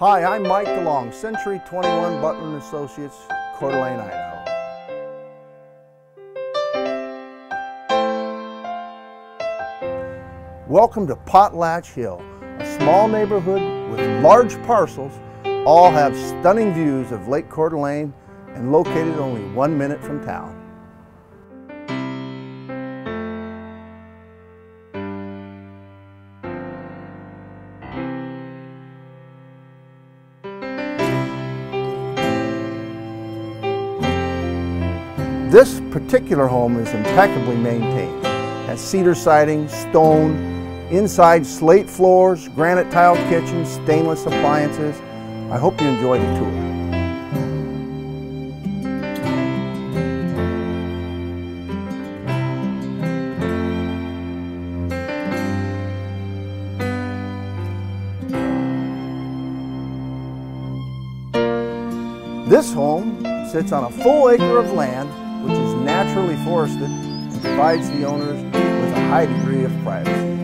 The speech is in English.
Hi, I'm Mike DeLong, Century 21 Butler & Associates, Coeur d'Alene, Idaho. Welcome to Potlatch Hill, a small neighborhood with large parcels. All have stunning views of Lake Coeur d'Alene and located only one minute from town. This particular home is impeccably maintained. Has cedar siding, stone, inside slate floors, granite tiled kitchen, stainless appliances. I hope you enjoy the tour. This home sits on a full acre of land naturally forested and provides the owners with a high degree of privacy.